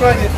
вами.